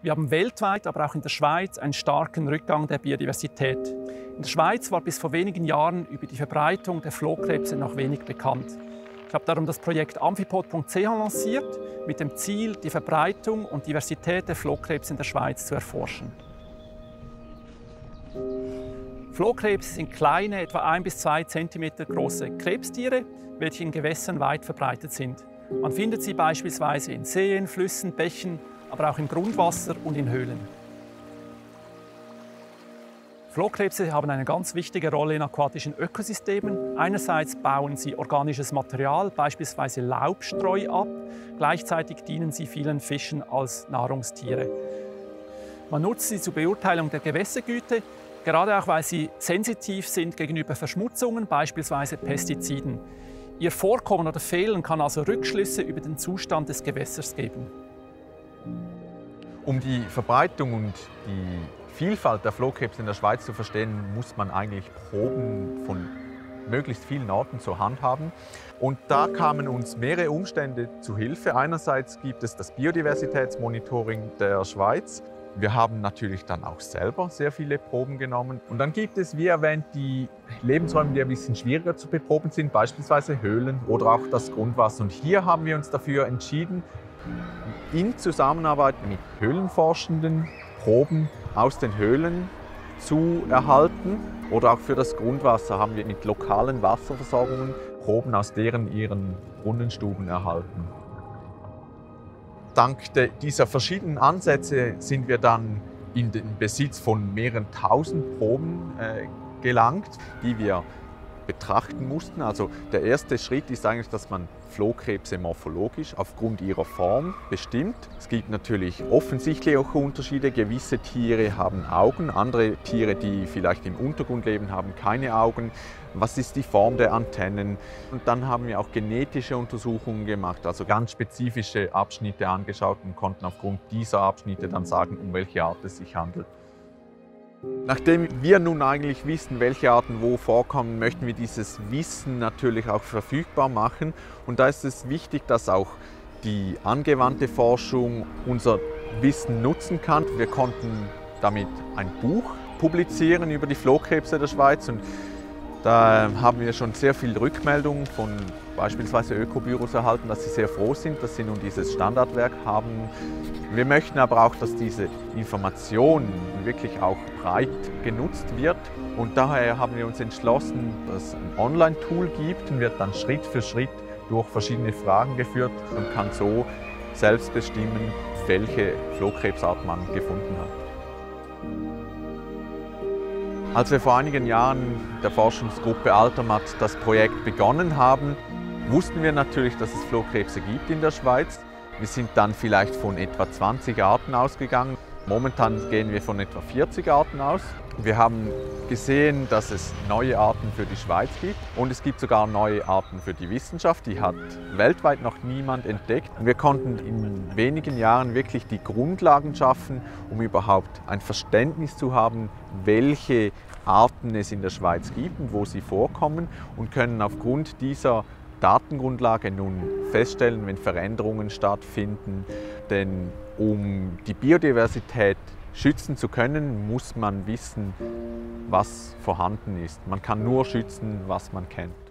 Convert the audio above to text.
Wir haben weltweit, aber auch in der Schweiz einen starken Rückgang der Biodiversität. In der Schweiz war bis vor wenigen Jahren über die Verbreitung der Flohkrebse noch wenig bekannt. Ich habe darum das Projekt amphipod.ch lanciert, mit dem Ziel, die Verbreitung und Diversität der Flohkrebse in der Schweiz zu erforschen. Flohkrebse sind kleine, etwa 1 bis 2 cm große Krebstiere, welche in Gewässern weit verbreitet sind. Man findet sie beispielsweise in Seen, Flüssen, Bächen, aber auch im Grundwasser und in Höhlen. Flohkrebse haben eine ganz wichtige Rolle in aquatischen Ökosystemen. Einerseits bauen sie organisches Material, beispielsweise Laubstreu, ab. Gleichzeitig dienen sie vielen Fischen als Nahrungstiere. Man nutzt sie zur Beurteilung der Gewässergüte, gerade auch weil sie sensitiv sind gegenüber Verschmutzungen, beispielsweise Pestiziden. Ihr Vorkommen oder Fehlen kann also Rückschlüsse über den Zustand des Gewässers geben. Um die Verbreitung und die Vielfalt der Flohkrebse in der Schweiz zu verstehen, muss man eigentlich Proben von möglichst vielen Orten zur Hand haben. Und da kamen uns mehrere Umstände zu Hilfe. Einerseits gibt es das Biodiversitätsmonitoring der Schweiz. Wir haben natürlich dann auch selber sehr viele Proben genommen. Und dann gibt es, wie erwähnt, die Lebensräume, die ein bisschen schwieriger zu beproben sind, beispielsweise Höhlen oder auch das Grundwasser. Und hier haben wir uns dafür entschieden, in Zusammenarbeit mit Höhlenforschenden Proben aus den Höhlen zu erhalten. Oder auch für das Grundwasser haben wir mit lokalen Wasserversorgungen Proben aus deren ihren Brunnenstuben erhalten. Dank dieser verschiedenen Ansätze sind wir dann in den Besitz von mehreren tausend Proben äh, gelangt, die wir betrachten mussten. Also der erste Schritt ist eigentlich, dass man Flohkrebse morphologisch aufgrund ihrer Form bestimmt. Es gibt natürlich offensichtlich auch Unterschiede. Gewisse Tiere haben Augen, andere Tiere, die vielleicht im Untergrund leben, haben keine Augen. Was ist die Form der Antennen? Und dann haben wir auch genetische Untersuchungen gemacht, also ganz spezifische Abschnitte angeschaut und konnten aufgrund dieser Abschnitte dann sagen, um welche Art es sich handelt. Nachdem wir nun eigentlich wissen, welche Arten wo vorkommen, möchten wir dieses Wissen natürlich auch verfügbar machen. Und da ist es wichtig, dass auch die angewandte Forschung unser Wissen nutzen kann. Wir konnten damit ein Buch publizieren über die Flohkrebse der Schweiz und da haben wir schon sehr viel Rückmeldungen von beispielsweise Ökobüros erhalten, dass sie sehr froh sind, dass sie nun dieses Standardwerk haben. Wir möchten aber auch, dass diese Information wirklich auch breit genutzt wird. Und daher haben wir uns entschlossen, dass es ein Online-Tool gibt und wird dann Schritt für Schritt durch verschiedene Fragen geführt und kann so selbst bestimmen, welche Flohkrebsart man gefunden hat. Als wir vor einigen Jahren der Forschungsgruppe Altermat das Projekt begonnen haben, wussten wir natürlich, dass es Flohkrebse gibt in der Schweiz. Wir sind dann vielleicht von etwa 20 Arten ausgegangen. Momentan gehen wir von etwa 40 Arten aus. Wir haben gesehen, dass es neue Arten für die Schweiz gibt und es gibt sogar neue Arten für die Wissenschaft. Die hat weltweit noch niemand entdeckt. Wir konnten in wenigen Jahren wirklich die Grundlagen schaffen, um überhaupt ein Verständnis zu haben, welche Arten es in der Schweiz gibt und wo sie vorkommen und können aufgrund dieser Datengrundlage nun feststellen, wenn Veränderungen stattfinden. Denn um die Biodiversität schützen zu können, muss man wissen, was vorhanden ist. Man kann nur schützen, was man kennt.